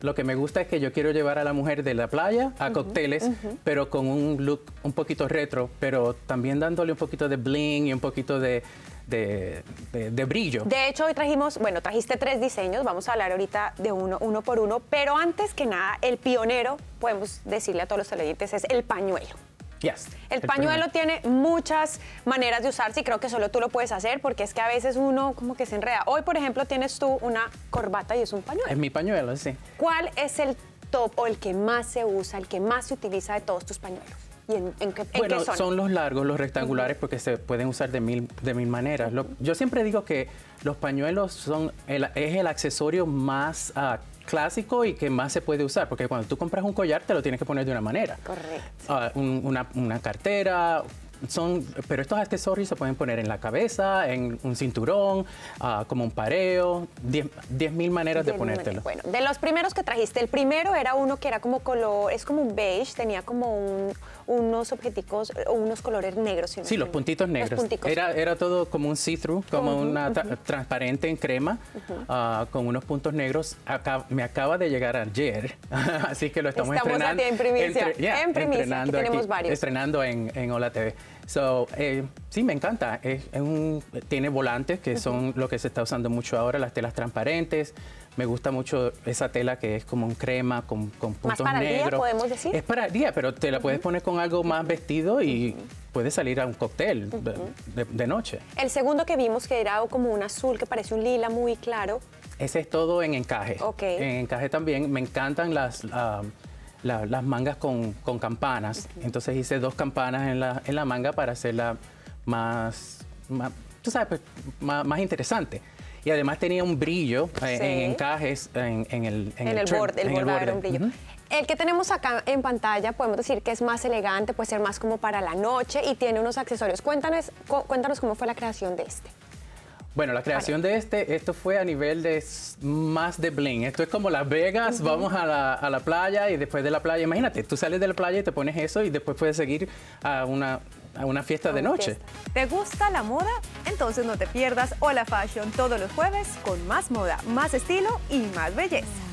lo que me gusta es que yo quiero llevar a la mujer de la playa a cócteles, pero con un look un poquito retro, pero también dándole un poquito de bling y un poquito de, de, de- de brillo. De hecho, hoy trajimos, bueno, trajiste tres diseños, vamos a hablar ahorita de uno, uno por uno, pero antes que nada, el pionero, podemos decirle a todos los televidentes, es el pañuelo. Yes, El pañuelo tiene muchas maneras de usarse y creo que solo tú lo puedes hacer porque es que a veces uno como que se enreda. Hoy, por ejemplo, tienes tú una corbata y es un pañuelo. Es mi pañuelo, sí. ¿Cuál es el top o el que más se usa, el que más se utiliza de todos tus pañuelos? ¿Y en, en qué, en Bueno, qué son? son los largos, los rectangulares, porque se pueden usar de mil, de mil maneras. Lo- yo siempre digo que los pañuelos son el, es el accesorio más ah, clásico y que más se puede usar, porque cuando tú compras un collar te lo tienes que poner de una manera. Correcto. Ah, un- una, una cartera. Son, pero estos accesorios se pueden poner en la cabeza, en un cinturón, ah, como un pareo, 10 mil maneras de ponértelo. Bueno, de los primeros que trajiste, el primero era uno que era como color, es como un beige, tenía como un- unos objeticos, o unos colores negros. si no Sí, los puntitos negros. Los punticos. Era, era todo como un see-through, como una tra- transparente en crema, ah, con unos puntos negros. Acá- me acaba de llegar ayer, así que lo estamos, Estamos estrenando. ti en primicia, yeah, en primicia, estrenando aquí tenemos varios. Estrenando en, en Hola TV. So, eh, sí, me encanta. Es, es un, tiene volantes, que son lo que se está usando mucho ahora, las telas transparentes. Me gusta mucho esa tela que es como un crema con, con puntos para el día, negros. podemos decir? Es para el día, pero te la puedes poner con algo más vestido y puedes salir a un cóctel de, de- de noche. El segundo que vimos que era como un azul que parece un lila muy claro. Ese es todo en encaje. Ok. En encaje también. Me encantan las, ah, la- las mangas con, con campanas. Entonces hice dos campanas en la, en la manga para hacerla más, más, tú sabes, pues, más, más interesante. Y además tenía un brillo eh, Sí. en encajes en, en el, En, el, trim, borde, el borde va a haber un brillo. El que tenemos acá en pantalla podemos decir que es más elegante, puede ser más como para la noche y tiene unos accesorios. Cuéntanos, cu- cuéntanos cómo fue la creación de este. Bueno, la creación de este, esto fue a nivel de más de bling. Esto es como Las Vegas, vamos a la, a la playa y después de la playa, imagínate, tú sales de la playa y te pones eso y después puedes seguir a una, a una fiesta de una noche. fiesta. ¿Te gusta la moda? Entonces no te pierdas Hola Fashion todos los jueves con más moda, más estilo y más belleza.